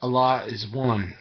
allah is one,